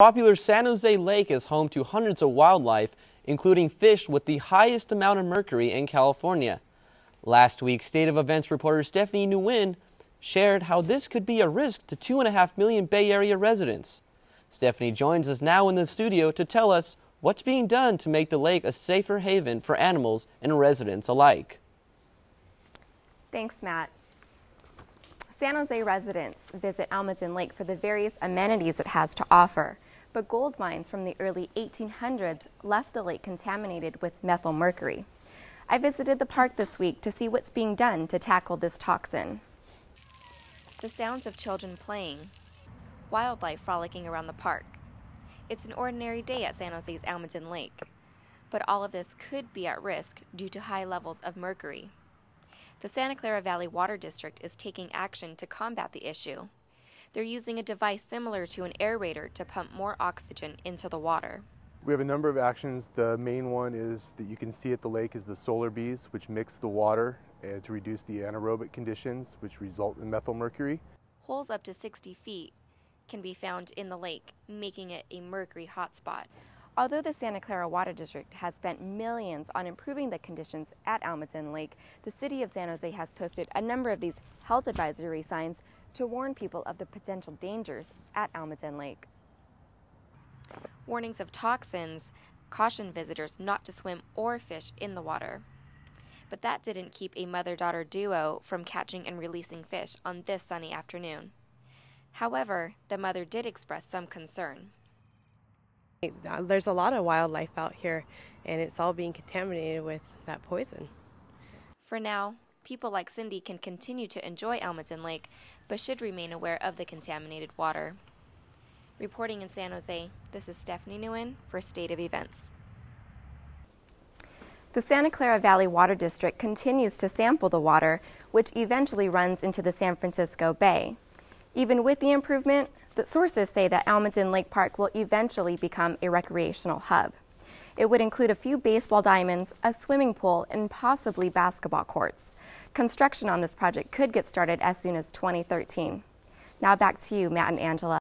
Popular San Jose Lake is home to hundreds of wildlife, including fish with the highest amount of mercury in California. Last week, State of Events reporter Stephanie Nguyen shared how this could be a risk to 2.5 million Bay Area residents. Stephanie joins us now in the studio to tell us what's being done to make the lake a safer haven for animals and residents alike. Thanks, Matt. San Jose residents visit Almaden Lake for the various amenities it has to offer, but gold mines from the early 1800s left the lake contaminated with methyl mercury. I visited the park this week to see what's being done to tackle this toxin. The sounds of children playing, wildlife frolicking around the park. It's an ordinary day at San Jose's Almaden Lake, but all of this could be at risk due to high levels of mercury. The Santa Clara Valley Water District is taking action to combat the issue. They're using a device similar to an aerator to pump more oxygen into the water. We have a number of actions. The main one is that you can see at the lake is the SolarBees, which mix the water uh, to reduce the anaerobic conditions, which result in methyl mercury. Holes up to 60 feet can be found in the lake, making it a mercury hotspot. Although the Santa Clara Water District has spent millions on improving the conditions at Almaden Lake, the city of San Jose has posted a number of these health advisory signs to warn people of the potential dangers at Almaden Lake. Warnings of toxins caution visitors not to swim or fish in the water. But that didn't keep a mother daughter duo from catching and releasing fish on this sunny afternoon. However, the mother did express some concern. Uh, there's a lot of wildlife out here, and it's all being contaminated with that poison. For now, people like Cindy can continue to enjoy Almaden Lake, but should remain aware of the contaminated water. Reporting in San Jose, this is Stephanie Nguyen for State of Events. The Santa Clara Valley Water District continues to sample the water, which eventually runs into the San Francisco Bay. Even with the improvement, the sources say that Almaden Lake Park will eventually become a recreational hub. It would include a few baseball diamonds, a swimming pool, and possibly basketball courts. Construction on this project could get started as soon as 2013. Now back to you, Matt and Angela.